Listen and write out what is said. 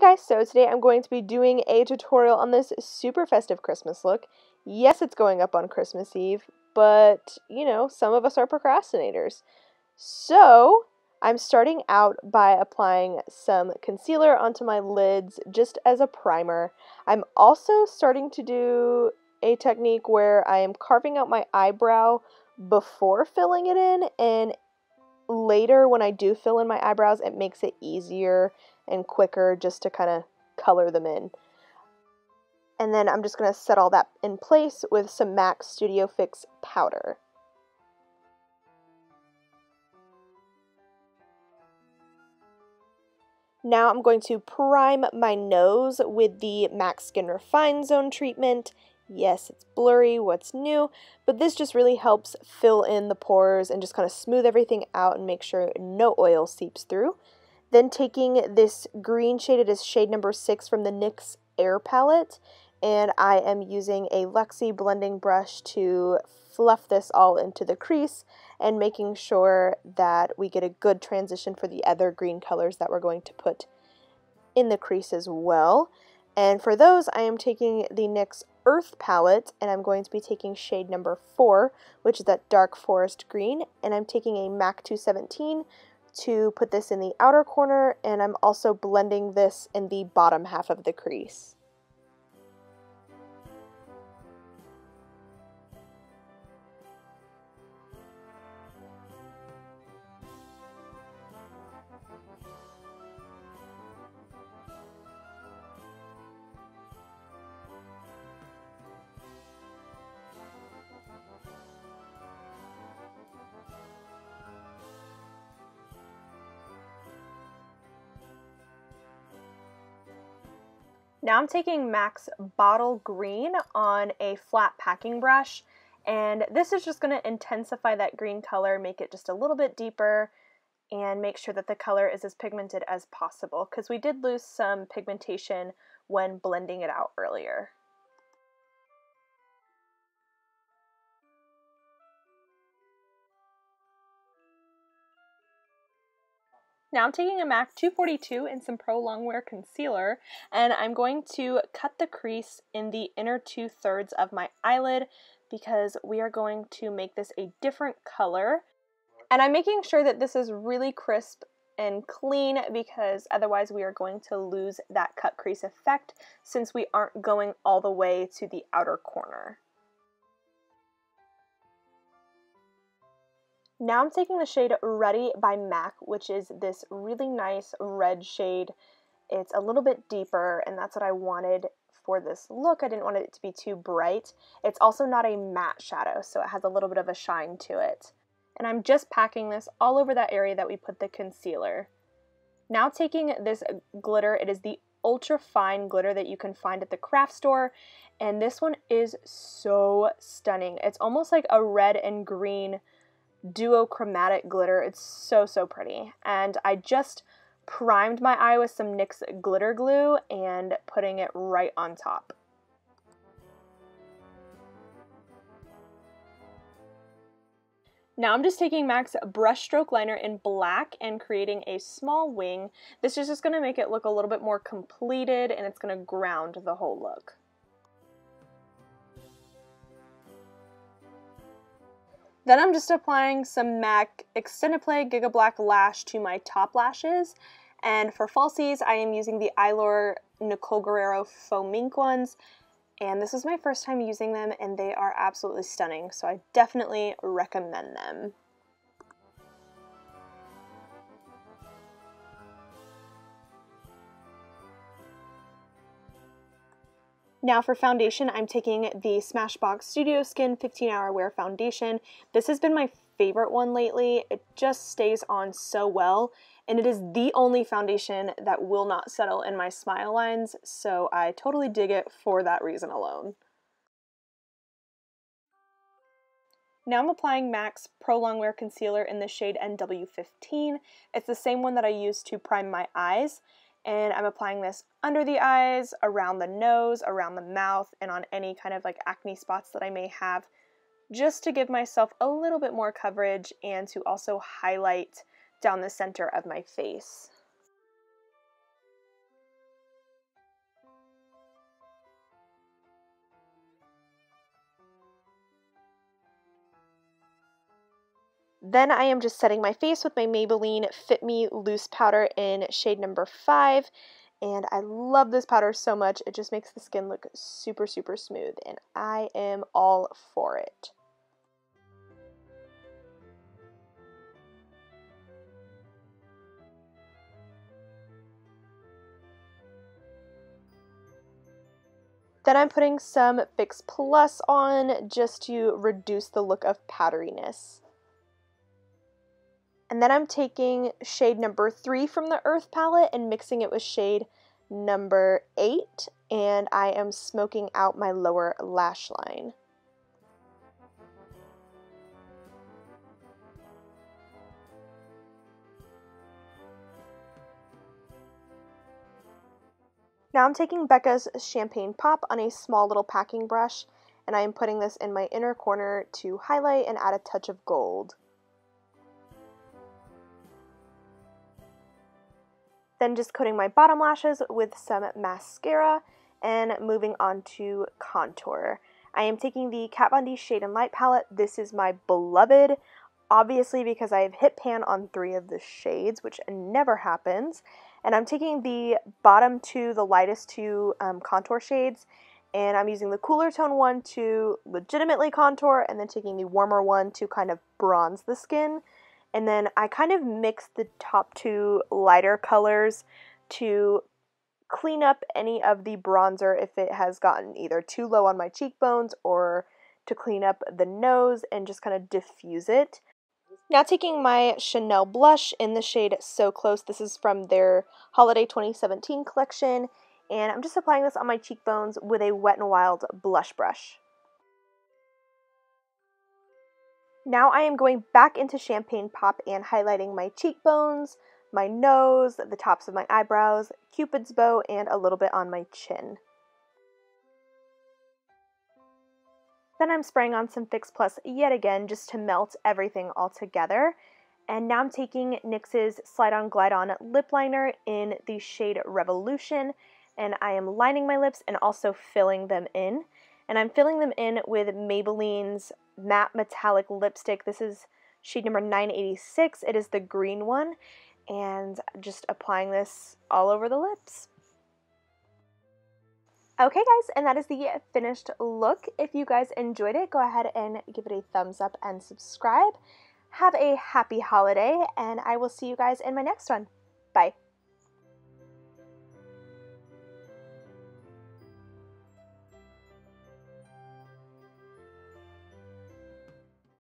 guys, so today I'm going to be doing a tutorial on this super festive Christmas look. Yes, it's going up on Christmas Eve, but, you know, some of us are procrastinators. So, I'm starting out by applying some concealer onto my lids just as a primer. I'm also starting to do a technique where I am carving out my eyebrow before filling it in, and later when I do fill in my eyebrows, it makes it easier and quicker just to kind of color them in. And then I'm just going to set all that in place with some MAC Studio Fix powder. Now I'm going to prime my nose with the MAC Skin Refine Zone treatment. Yes, it's blurry, what's new, but this just really helps fill in the pores and just kind of smooth everything out and make sure no oil seeps through. Then taking this green shade, it is shade number six from the NYX Air palette, and I am using a Luxie blending brush to fluff this all into the crease and making sure that we get a good transition for the other green colors that we're going to put in the crease as well. And for those, I am taking the NYX Earth palette, and I'm going to be taking shade number 4, which is that dark forest green, and I'm taking a MAC 217, to put this in the outer corner and I'm also blending this in the bottom half of the crease. Now I'm taking MAC's Bottle Green on a flat packing brush and this is just going to intensify that green color, make it just a little bit deeper and make sure that the color is as pigmented as possible because we did lose some pigmentation when blending it out earlier. Now I'm taking a MAC 242 and some Pro Longwear Concealer, and I'm going to cut the crease in the inner two thirds of my eyelid because we are going to make this a different color. And I'm making sure that this is really crisp and clean because otherwise we are going to lose that cut crease effect since we aren't going all the way to the outer corner. Now I'm taking the shade Ready by MAC, which is this really nice red shade. It's a little bit deeper, and that's what I wanted for this look. I didn't want it to be too bright. It's also not a matte shadow, so it has a little bit of a shine to it. And I'm just packing this all over that area that we put the concealer. Now taking this glitter, it is the ultra fine glitter that you can find at the craft store, and this one is so stunning. It's almost like a red and green duochromatic glitter. It's so, so pretty. And I just primed my eye with some NYX glitter glue and putting it right on top. Now I'm just taking MAC's brushstroke liner in black and creating a small wing. This is just going to make it look a little bit more completed and it's going to ground the whole look. Then I'm just applying some MAC Extended Play Giga Black Lash to my top lashes. And for falsies, I am using the Eylure Nicole Guerrero Faux Mink ones. And this is my first time using them and they are absolutely stunning. So I definitely recommend them. Now for foundation, I'm taking the Smashbox Studio Skin 15 Hour Wear Foundation. This has been my favorite one lately. It just stays on so well, and it is the only foundation that will not settle in my smile lines, so I totally dig it for that reason alone. Now I'm applying MAC's Pro Longwear Concealer in the shade NW15. It's the same one that I use to prime my eyes, and I'm applying this under the eyes, around the nose, around the mouth, and on any kind of like acne spots that I may have, just to give myself a little bit more coverage and to also highlight down the center of my face. Then I am just setting my face with my Maybelline Fit Me Loose Powder in shade number 5. And I love this powder so much. It just makes the skin look super, super smooth. And I am all for it. Then I'm putting some Fix Plus on just to reduce the look of powderiness. And then I'm taking shade number 3 from the Earth palette and mixing it with shade number 8. And I am smoking out my lower lash line. Now I'm taking Becca's Champagne Pop on a small little packing brush, and I am putting this in my inner corner to highlight and add a touch of gold. Then just coating my bottom lashes with some mascara and moving on to contour. I am taking the Kat Von D Shade and Light palette. This is my beloved, obviously because I have hit pan on three of the shades, which never happens. And I'm taking the bottom two, the lightest two um, contour shades, and I'm using the cooler tone one to legitimately contour, and then taking the warmer one to kind of bronze the skin. And then I kind of mix the top two lighter colors to clean up any of the bronzer if it has gotten either too low on my cheekbones or to clean up the nose and just kind of diffuse it. Now taking my Chanel blush in the shade So Close. This is from their Holiday 2017 collection. And I'm just applying this on my cheekbones with a Wet n Wild blush brush. Now I am going back into Champagne Pop and highlighting my cheekbones, my nose, the tops of my eyebrows, cupid's bow, and a little bit on my chin. Then I'm spraying on some Fix Plus yet again just to melt everything all together. And now I'm taking NYX's Slide On Glide On lip liner in the shade Revolution. And I am lining my lips and also filling them in. And I'm filling them in with Maybelline's Matte Metallic Lipstick. This is shade number 986. It is the green one. And just applying this all over the lips. Okay guys, and that is the finished look. If you guys enjoyed it, go ahead and give it a thumbs up and subscribe. Have a happy holiday, and I will see you guys in my next one. Bye.